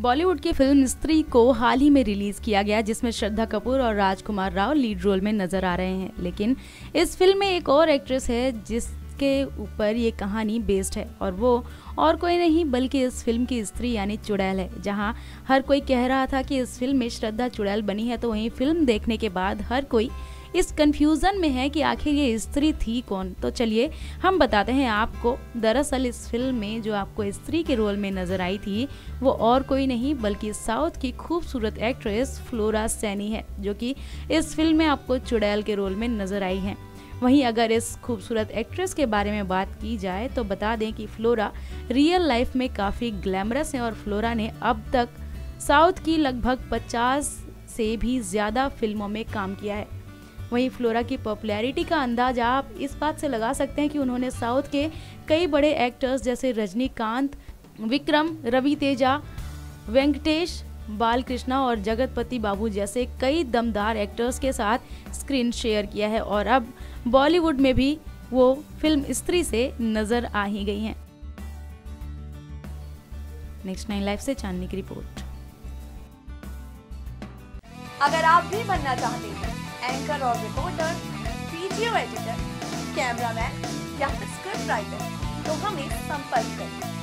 बॉलीवुड की फ़िल्म स्त्री को हाल ही में रिलीज़ किया गया, जिसमें श्रद्धा कपूर और राजकुमार राव लीड रोल में नज़र आ रहे हैं। लेकिन इस फ़िल्म में एक और एक्ट्रेस है, जिसके ऊपर ये कहानी बेस्ड है और वो और कोई नहीं, बल्कि इस फ़िल्म की स्त्री यानी चुड़ैल है, जहाँ हर कोई कह रहा था कि इस फ़िल्म में श्रद्धा चुड़ैल बनी है। तो वहीं फ़िल्म देखने के बाद हर कोई इस कंफ्यूजन में है कि आखिर ये स्त्री थी कौन? तो चलिए, हम बताते हैं आपको, दरअसल इस फ़िल्म में जो आपको स्त्री के रोल में नज़र आई थी, वो और कोई नहीं, बल्कि साउथ की खूबसूरत एक्ट्रेस फ्लोरा सैनी है, जो कि इस फ़िल्म में आपको चुड़ैल के रोल में नज़र आई हैं। वहीं अगर इस खूबसूरत एक्ट्रेस के बारे में बात की जाए तो बता दें कि फ्लोरा रियल लाइफ में काफ़ी ग्लैमरस हैं और फ्लोरा ने अब तक साउथ की लगभग 50 से भी ज़्यादा फ़िल्मों में काम किया है। वहीं फ्लोरा की पॉपुलैरिटी का अंदाज़ा आप इस बात से लगा सकते हैं कि उन्होंने साउथ के कई बड़े एक्टर्स जैसे रजनीकांत, विक्रम, रवि तेजा, वेंकटेश, बालकृष्णा और जगतपति बाबू जैसे कई दमदार एक्टर्स के साथ स्क्रीन शेयर किया है और अब बॉलीवुड में भी वो फ़िल्म स्त्री से नज़र आ ही गई हैं। नेक्स्ट नाइन लाइफ से चांदनी की रिपोर्ट अगर आप भी बनना चाहते हैं एंकर और रिपोर्टर वीडियो एडिटर कैमरामैन या स्क्रिप्ट राइटर तो हमें संपर्क करें।